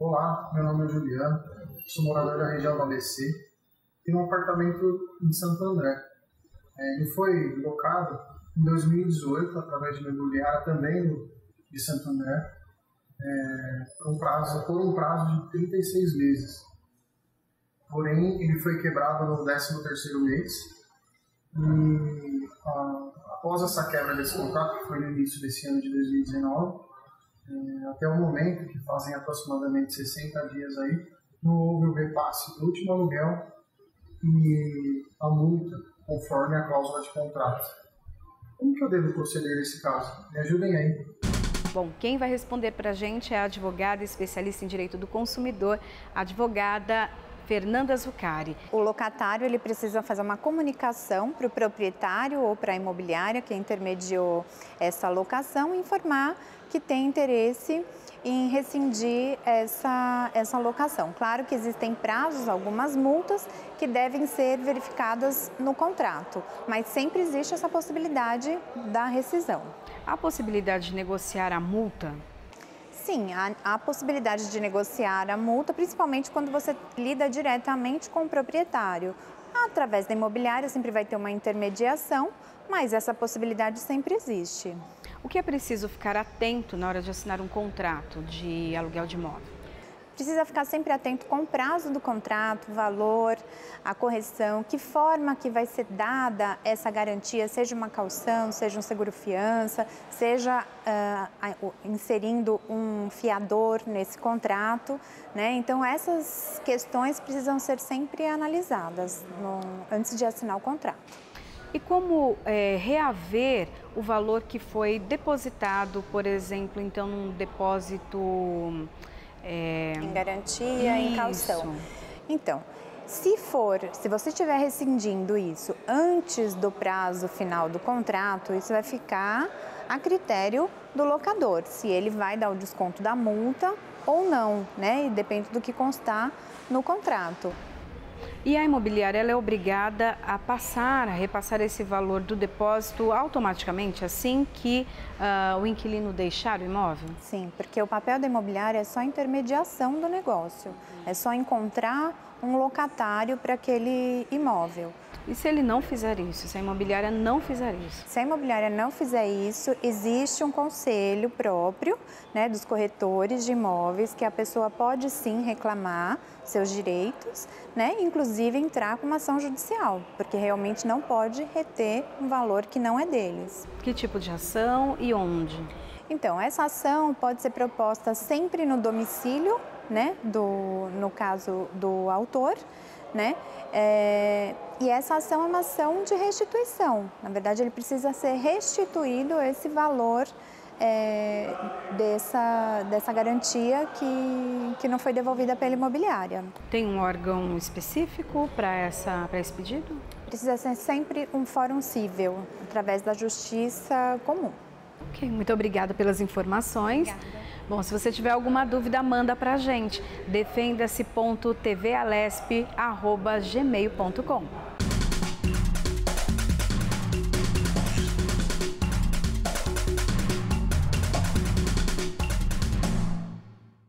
Olá, meu nome é Juliano, sou morador da região do ABC. Tenho um apartamento em Santo André. É, ele foi locado em 2018 através de uma imobiliária também de Santo André é, por, um prazo, por um prazo de 36 meses. Porém, ele foi quebrado no 13º mês e após essa quebra desse contrato, que foi no início desse ano de 2019, é, até o momento, que fazem aproximadamente 60 dias aí, não houve o repasse do último aluguel e a multa conforme a cláusula de contrato. Como que eu devo proceder nesse caso? Me ajudem aí. Bom, quem vai responder para a gente é a advogada especialista em direito do consumidor, advogada Fernanda Zucari. O locatário ele precisa fazer uma comunicação para o proprietário ou para a imobiliária que intermediou essa locação e informar que tem interesse em rescindir essa, essa locação. Claro que existem prazos, algumas multas que devem ser verificadas no contrato, mas sempre existe essa possibilidade da rescisão. Há possibilidade de negociar a multa? Sim, há, há possibilidade de negociar a multa, principalmente quando você lida diretamente com o proprietário. Através da imobiliária sempre vai ter uma intermediação, mas essa possibilidade sempre existe. O que é preciso ficar atento na hora de assinar um contrato de aluguel de imóvel? Precisa ficar sempre atento com o prazo do contrato, valor, a correção, que forma que vai ser dada essa garantia, seja uma calção, seja um seguro-fiança, seja uh, inserindo um fiador nesse contrato. Né? Então, essas questões precisam ser sempre analisadas no, antes de assinar o contrato. E como é, reaver o valor que foi depositado, por exemplo, então num depósito é... em garantia, isso. em calção? Então, se for, se você estiver rescindindo isso antes do prazo final do contrato, isso vai ficar a critério do locador, se ele vai dar o desconto da multa ou não, né? E depende do que constar no contrato. E a imobiliária ela é obrigada a passar, a repassar esse valor do depósito automaticamente assim que uh, o inquilino deixar o imóvel? Sim, porque o papel da imobiliária é só intermediação do negócio, é só encontrar um locatário para aquele imóvel. E se ele não fizer isso, se a imobiliária não fizer isso? Se a imobiliária não fizer isso, existe um conselho próprio né, dos corretores de imóveis que a pessoa pode sim reclamar seus direitos, né, inclusive entrar com uma ação judicial, porque realmente não pode reter um valor que não é deles. Que tipo de ação e onde? Então, essa ação pode ser proposta sempre no domicílio, né, do, no caso do autor, né? É, e essa ação é uma ação de restituição. Na verdade, ele precisa ser restituído esse valor é, dessa, dessa garantia que, que não foi devolvida pela imobiliária. Tem um órgão específico para esse pedido? Precisa ser sempre um fórum cível, através da justiça comum. Ok, muito obrigada pelas informações. Obrigada. Bom, se você tiver alguma dúvida, manda para a gente. defenda-se.tvalesp.gmail.com